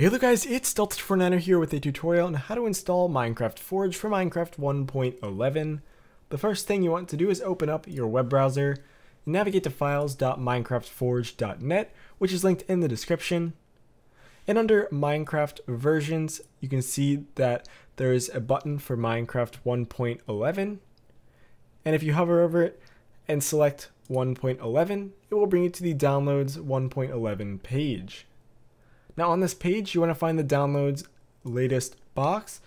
Hey there guys, it's Delta249er here with a tutorial on how to install Minecraft Forge for Minecraft 1.11. The first thing you want to do is open up your web browser, navigate to files.minecraftforge.net, which is linked in the description. And under Minecraft versions, you can see that there is a button for Minecraft 1.11. And if you hover over it and select 1.11, it will bring you to the Downloads 1.11 page. Now on this page, you want to find the downloads latest box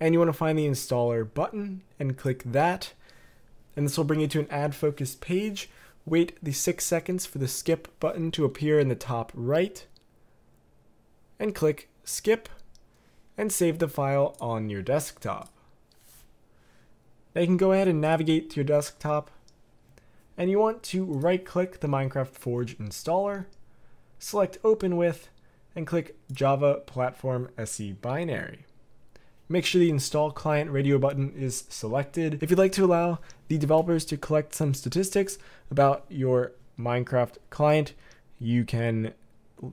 and you want to find the installer button and click that. And this will bring you to an ad focused page. Wait the six seconds for the skip button to appear in the top right and click skip and save the file on your desktop. Now you can go ahead and navigate to your desktop and you want to right click the Minecraft Forge installer, select open with, and click Java Platform SE Binary. Make sure the Install Client Radio button is selected. If you'd like to allow the developers to collect some statistics about your Minecraft client, you can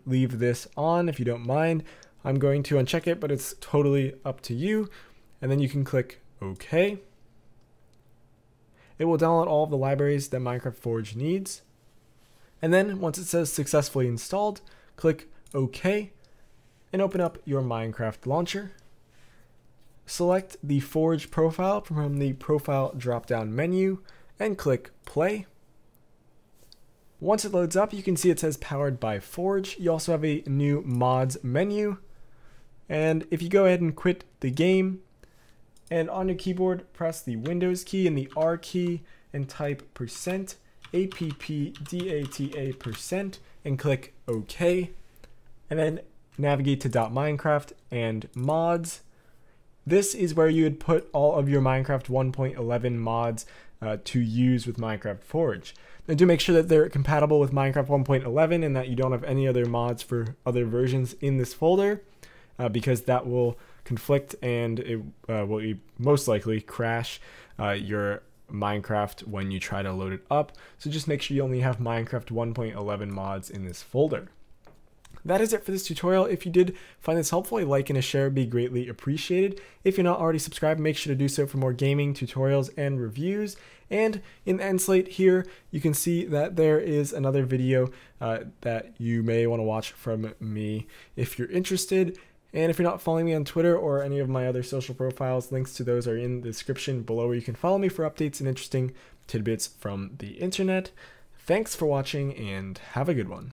leave this on if you don't mind. I'm going to uncheck it, but it's totally up to you. And then you can click OK. It will download all of the libraries that Minecraft Forge needs. And then once it says successfully installed, click OK, and open up your Minecraft launcher. Select the Forge profile from the Profile drop-down menu and click Play. Once it loads up, you can see it says Powered by Forge. You also have a new Mods menu. And if you go ahead and quit the game, and on your keyboard, press the Windows key and the R key and type percent appdata percent and click OK and then navigate to .minecraft and mods. This is where you would put all of your Minecraft 1.11 mods uh, to use with Minecraft Forge. Now do make sure that they're compatible with Minecraft 1.11 and that you don't have any other mods for other versions in this folder uh, because that will conflict and it uh, will most likely crash uh, your Minecraft when you try to load it up. So just make sure you only have Minecraft 1.11 mods in this folder. That is it for this tutorial. If you did find this helpful, a like and a share would be greatly appreciated. If you're not already subscribed, make sure to do so for more gaming tutorials and reviews. And in the end slate here, you can see that there is another video uh, that you may want to watch from me if you're interested. And if you're not following me on Twitter or any of my other social profiles, links to those are in the description below where you can follow me for updates and interesting tidbits from the internet. Thanks for watching and have a good one.